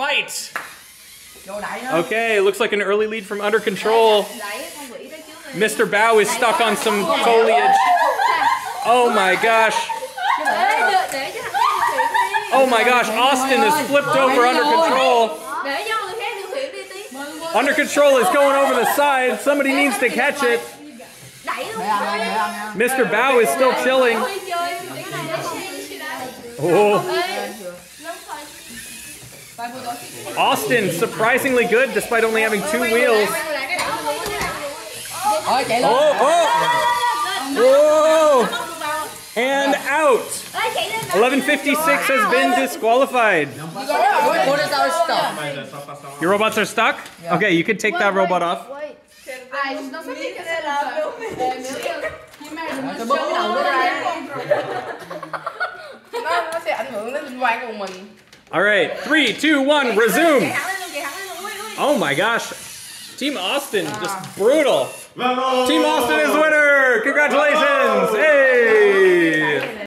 fight. Vô. Okay, looks like an early lead from under control. Mr. Bao is stuck on some foliage. Oh my gosh. Oh my gosh, Austin is flipped over under control. Để cho người khác điều khiển đi tí. Under control is going over the side. Somebody needs to catch it. Đẩy luôn. Để ăn, ăn, để ăn, ăn. Mr. Bao is still chilling. Thôi chơi. Cái này để Oh, Tay vô tôi. Austin surprisingly good despite only having two wheels. Ôi chạy lên. Oh, oh, whoa, and out. 1156 has been disqualified. What is our stuff? Your robots are stuck? Okay, you can take that robot off. Ai nó xuất hiện cái này là đúng. Tôi bấm cái đầu nó ra. nó nó sẽ ảnh hưởng đến linh quan của mình All right, three, two, one, resume. Thẳng lên luôn, chị thẳng lên luôn. Ui, ui. Oh my gosh. Team Austin, just brutal. Team Austin is the winner. Congratulations.